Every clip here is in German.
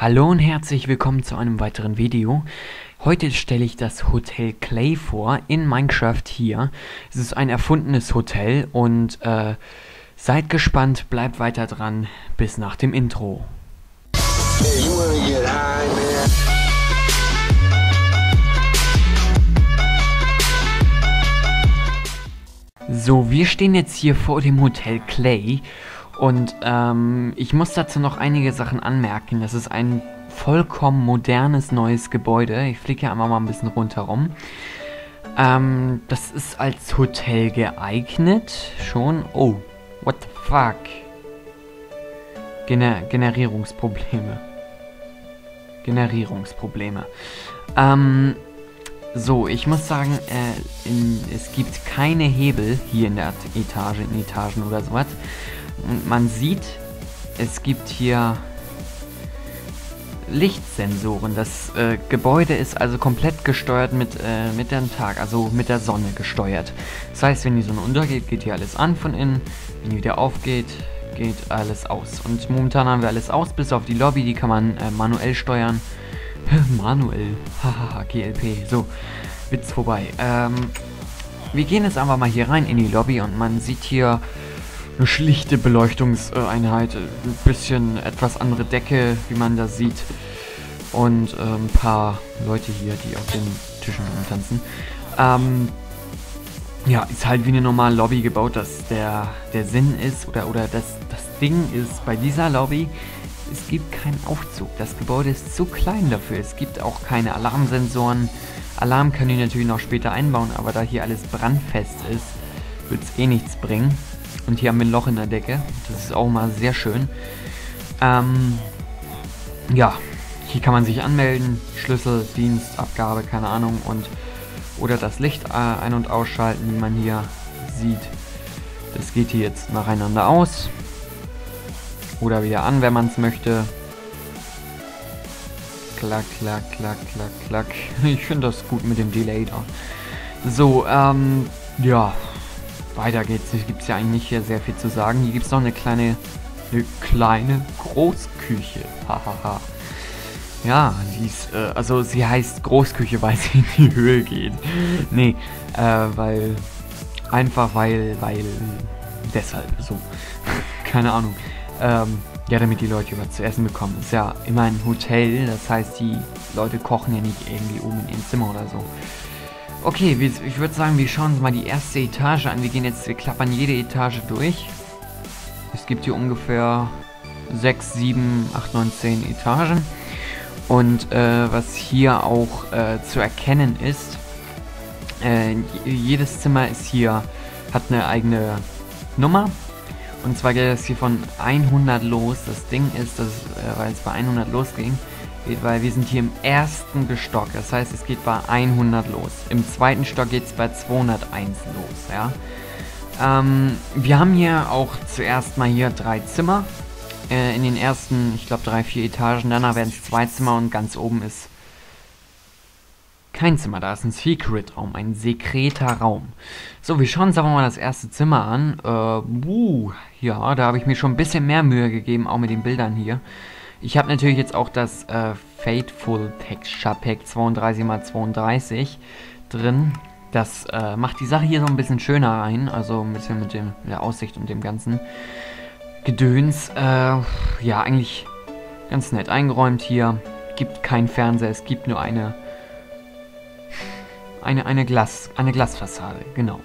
Hallo und herzlich willkommen zu einem weiteren Video. Heute stelle ich das Hotel Clay vor in Minecraft hier. Es ist ein erfundenes Hotel und äh, seid gespannt, bleibt weiter dran bis nach dem Intro. So, wir stehen jetzt hier vor dem Hotel Clay und ähm, ich muss dazu noch einige Sachen anmerken. Das ist ein vollkommen modernes neues Gebäude. Ich fliege hier einmal mal ein bisschen rundherum. Ähm, das ist als Hotel geeignet. Schon. Oh, what the fuck? Gener Generierungsprobleme. Generierungsprobleme. Ähm, so, ich muss sagen, äh, in, es gibt keine Hebel hier in der Etage, in Etagen oder sowas. Und man sieht, es gibt hier Lichtsensoren. Das äh, Gebäude ist also komplett gesteuert mit, äh, mit dem Tag, also mit der Sonne gesteuert. Das heißt, wenn die Sonne untergeht, geht hier alles an von innen. Wenn die wieder aufgeht, geht alles aus. Und momentan haben wir alles aus, bis auf die Lobby, die kann man äh, manuell steuern. manuell, hahaha, GLP. So, Witz vorbei. Ähm, wir gehen jetzt einfach mal hier rein in die Lobby und man sieht hier eine schlichte Beleuchtungseinheit, ein bisschen etwas andere Decke, wie man das sieht. Und äh, ein paar Leute hier, die auf den Tischen rumtanzen. Ähm, ja, ist halt wie eine normale Lobby gebaut, dass der, der Sinn ist oder, oder das, das Ding ist bei dieser Lobby, es gibt keinen Aufzug. Das Gebäude ist zu klein dafür. Es gibt auch keine Alarmsensoren. Alarm können die natürlich noch später einbauen, aber da hier alles brandfest ist, wird es eh nichts bringen. Und hier haben wir ein Loch in der Decke. Das ist auch mal sehr schön. Ähm, ja, hier kann man sich anmelden. Schlüssel, Dienst, Abgabe, keine Ahnung. Und oder das Licht äh, ein- und ausschalten, wie man hier sieht. Das geht hier jetzt nacheinander aus. Oder wieder an, wenn man es möchte. Klack, klack, klack, klack, klack. Ich finde das gut mit dem Delay da. So, ähm, ja, weiter geht's. Hier gibt es ja eigentlich hier sehr viel zu sagen. Hier gibt es noch eine kleine, eine kleine Großküche. Hahaha. ja, die ist, äh, also sie heißt Großküche, weil sie in die Höhe geht. nee, äh, weil, einfach weil, weil, deshalb, so. Keine Ahnung. Ähm, ja, damit die Leute was zu essen bekommen. Ist ja immer ein Hotel, das heißt, die Leute kochen ja nicht irgendwie oben in ihrem Zimmer oder so. Okay, ich würde sagen, wir schauen uns mal die erste Etage an. Wir gehen jetzt, wir klappern jede Etage durch. Es gibt hier ungefähr 6, 7, 8, 9, 10 Etagen. Und äh, was hier auch äh, zu erkennen ist, äh, jedes Zimmer ist hier, hat eine eigene Nummer. Und zwar geht es hier von 100 los. Das Ding ist, dass, äh, weil es bei 100 losging, weil wir sind hier im ersten Stock. Das heißt, es geht bei 100 los. Im zweiten Stock geht es bei 201 los, ja. Ähm, wir haben hier auch zuerst mal hier drei Zimmer. Äh, in den ersten, ich glaube, drei, vier Etagen. Danach werden es zwei Zimmer und ganz oben ist kein Zimmer. Da ist ein Secret-Raum, ein sekreter Raum. So, wir schauen uns aber mal das erste Zimmer an. Äh, uh, ja, da habe ich mir schon ein bisschen mehr Mühe gegeben, auch mit den Bildern hier. Ich habe natürlich jetzt auch das äh, Fateful Texture Pack 32x32 drin. Das äh, macht die Sache hier so ein bisschen schöner rein, also ein bisschen mit dem, der Aussicht und dem ganzen Gedöns. Äh, ja, eigentlich ganz nett eingeräumt hier. Gibt kein Fernseher, es gibt nur eine eine, eine, Glas, eine Glasfassade, genau.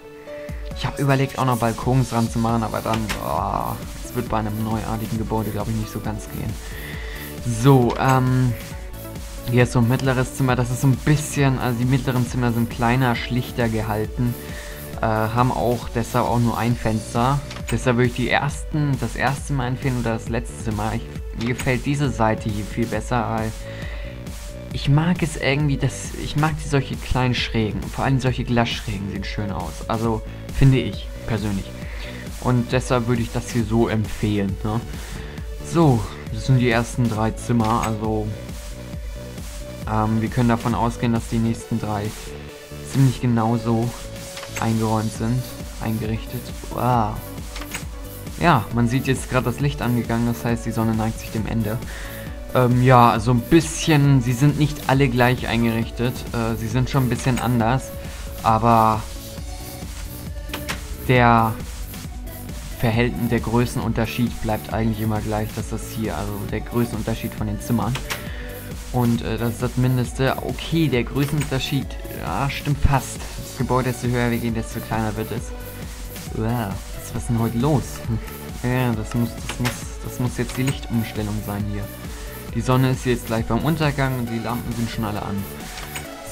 Ich habe überlegt, auch noch Balkons dran zu machen, aber dann, oh, das wird bei einem neuartigen Gebäude, glaube ich, nicht so ganz gehen. So, ähm, hier ist so ein mittleres Zimmer. Das ist so ein bisschen, also die mittleren Zimmer sind kleiner, schlichter gehalten. Äh, haben auch deshalb auch nur ein Fenster. Deshalb würde ich die ersten, das erste Mal empfehlen oder das letzte Zimmer. Ich, mir gefällt diese Seite hier viel besser, weil ich mag es irgendwie, dass ich mag die solche kleinen Schrägen. Vor allem solche Glasschrägen sehen schön aus. Also finde ich persönlich. Und deshalb würde ich das hier so empfehlen. Ne? So, das sind die ersten drei Zimmer, also ähm, wir können davon ausgehen, dass die nächsten drei ziemlich genauso eingeräumt sind, eingerichtet. Wow. Ja, man sieht jetzt gerade das Licht angegangen, das heißt, die Sonne neigt sich dem Ende. Ähm, ja, so ein bisschen, sie sind nicht alle gleich eingerichtet. Äh, sie sind schon ein bisschen anders. Aber der Verhältnis, der Größenunterschied bleibt eigentlich immer gleich. Das ist hier, also der Größenunterschied von den Zimmern. Und äh, das ist das Mindeste. Okay, der Größenunterschied, ja, stimmt fast. Das Gebäude, desto höher wir gehen, desto kleiner wird es. Wow, was ist denn heute los? ja, das muss, das muss, das muss jetzt die Lichtumstellung sein hier. Die Sonne ist jetzt gleich beim Untergang und die Lampen sind schon alle an.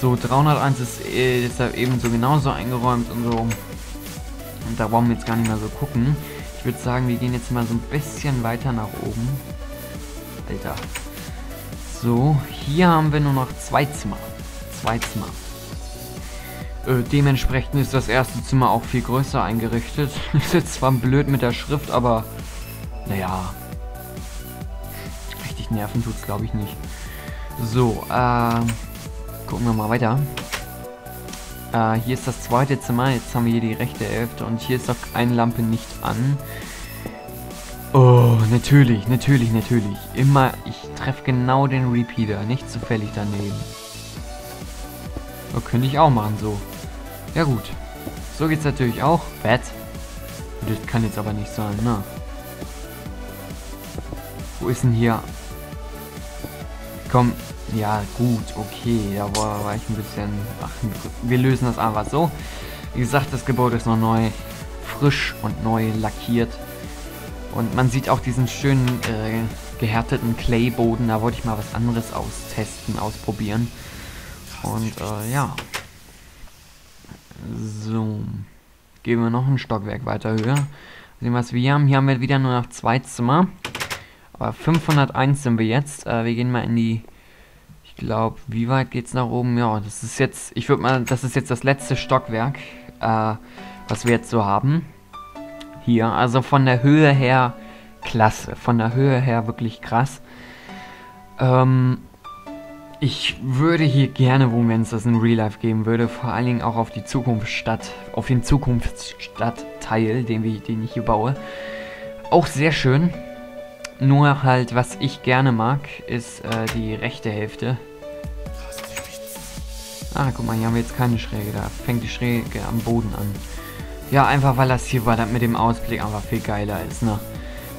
So, 301 ist äh, deshalb ebenso genauso eingeräumt und so. Und da wollen wir jetzt gar nicht mehr so gucken. Ich würde sagen, wir gehen jetzt mal so ein bisschen weiter nach oben. Alter. So, hier haben wir nur noch zwei Zimmer. Zwei Zimmer. Äh, dementsprechend ist das erste Zimmer auch viel größer eingerichtet. ist jetzt zwar blöd mit der Schrift, aber naja. Richtig nerven tut es, glaube ich, nicht. So, ähm, gucken wir mal weiter. Äh, hier ist das zweite Zimmer. Jetzt haben wir hier die rechte Hälfte und hier ist doch eine Lampe nicht an. Oh, natürlich, natürlich, natürlich. Immer, ich treffe genau den Repeater, nicht zufällig daneben. Oh, könnte ich auch machen, so. Ja gut. So geht's natürlich auch. Bad. Das kann jetzt aber nicht sein, ne? Wo ist denn hier? Komm. Ja, gut, okay. Da war, war ich ein bisschen... Ach, wir lösen das einfach so. Wie gesagt, das Gebäude ist noch neu. Frisch und neu lackiert. Und man sieht auch diesen schönen äh, gehärteten Clayboden. Da wollte ich mal was anderes austesten, ausprobieren. Und äh, ja. So. Gehen wir noch ein Stockwerk weiter höher. Sehen, was wir haben. Hier haben wir wieder nur noch zwei Zimmer. Aber 501 sind wir jetzt. Äh, wir gehen mal in die... Ich glaube, wie weit geht's nach oben? Ja, das ist jetzt... Ich würde mal... Das ist jetzt das letzte Stockwerk, äh, was wir jetzt so haben. Hier. Also von der Höhe her klasse. Von der Höhe her wirklich krass. Ähm ich würde hier gerne wohnen, wenn es das in Real Life geben würde. Vor allen Dingen auch auf die Zukunftsstadt, auf den Zukunftsstadtteil, den, den ich hier baue. Auch sehr schön. Nur halt, was ich gerne mag, ist äh, die rechte Hälfte. Ah, guck mal, hier haben wir jetzt keine Schräge. Da fängt die Schräge am Boden an. Ja, einfach weil das hier war, das mit dem Ausblick einfach viel geiler ist, ne?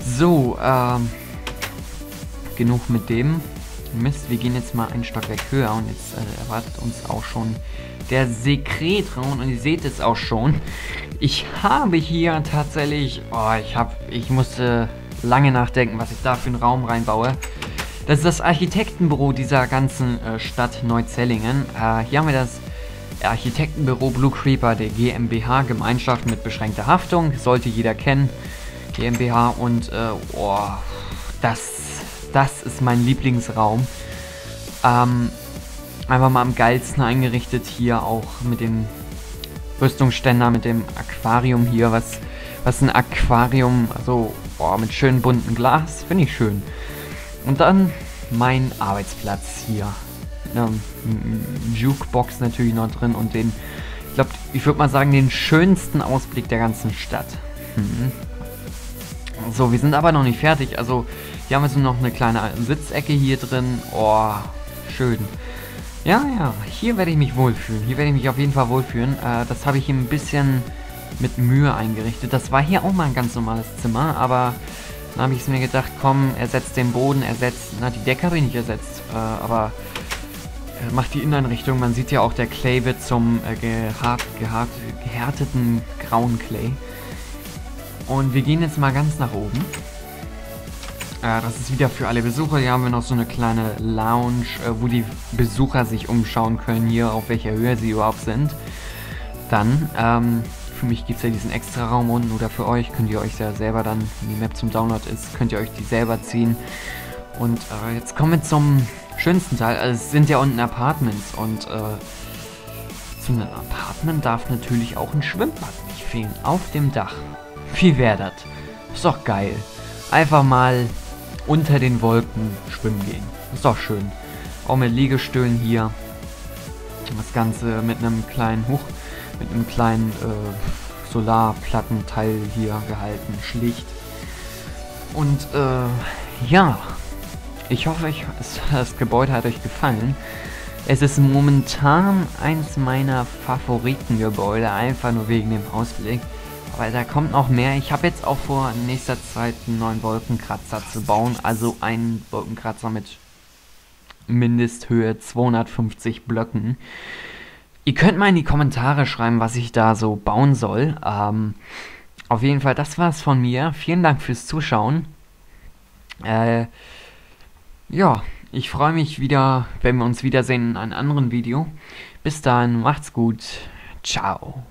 So, ähm... Genug mit dem. Mist, wir gehen jetzt mal ein Stockwerk höher und jetzt äh, erwartet uns auch schon der Sekretraum und ihr seht es auch schon. Ich habe hier tatsächlich, oh, ich habe, ich musste lange nachdenken, was ich da für einen Raum reinbaue. Das ist das Architektenbüro dieser ganzen äh, Stadt Neuzellingen. Äh, hier haben wir das Architektenbüro Blue Creeper der GmbH, Gemeinschaft mit beschränkter Haftung, sollte jeder kennen. GmbH und, äh, oh, das das ist mein Lieblingsraum. Ähm, einfach mal am geilsten eingerichtet hier auch mit dem Rüstungsständer, mit dem Aquarium hier, was, was ein Aquarium, also boah, mit schön buntem Glas, finde ich schön. Und dann mein Arbeitsplatz hier. Eine Jukebox natürlich noch drin und den, ich glaube, ich würde mal sagen, den schönsten Ausblick der ganzen Stadt. Mhm. So, wir sind aber noch nicht fertig. Also, hier haben wir so noch eine kleine Sitzecke hier drin. Oh, schön. Ja, ja, hier werde ich mich wohlfühlen. Hier werde ich mich auf jeden Fall wohlfühlen. Äh, das habe ich ein bisschen mit Mühe eingerichtet. Das war hier auch mal ein ganz normales Zimmer, aber dann habe ich mir gedacht, komm, ersetzt den Boden, ersetzt, na, die Decke habe ich nicht ersetzt, äh, aber äh, macht die Inneneinrichtung. Man sieht ja auch, der Clay wird zum äh, gehart, gehart, gehärteten grauen Clay. Und wir gehen jetzt mal ganz nach oben. Äh, das ist wieder für alle Besucher. Hier haben wir noch so eine kleine Lounge, äh, wo die Besucher sich umschauen können, hier auf welcher Höhe sie überhaupt sind. Dann, ähm, für mich gibt es ja diesen extra Raum unten oder für euch könnt ihr euch ja selber dann, wenn die Map zum Download ist, könnt ihr euch die selber ziehen. Und äh, jetzt kommen wir zum schönsten Teil. Also es sind ja unten Apartments und äh, zu einem Apartment darf natürlich auch ein Schwimmbad nicht fehlen. Auf dem Dach. Wie wäre das? Ist doch geil. Einfach mal unter den Wolken schwimmen gehen. Ist doch schön. Auch mit Liegestühlen hier. Das Ganze mit einem kleinen Huch, mit einem kleinen äh, Solarplattenteil hier gehalten. Schlicht. Und äh, ja, ich hoffe, ich, das Gebäude hat euch gefallen. Es ist momentan eins meiner Favoritengebäude, einfach nur wegen dem Ausblick. Aber da kommt noch mehr. Ich habe jetzt auch vor, in nächster Zeit einen neuen Wolkenkratzer zu bauen. Also einen Wolkenkratzer mit Mindesthöhe 250 Blöcken. Ihr könnt mal in die Kommentare schreiben, was ich da so bauen soll. Ähm, auf jeden Fall, das war's von mir. Vielen Dank fürs Zuschauen. Äh, ja, ich freue mich wieder, wenn wir uns wiedersehen in einem anderen Video. Bis dahin, macht's gut. Ciao.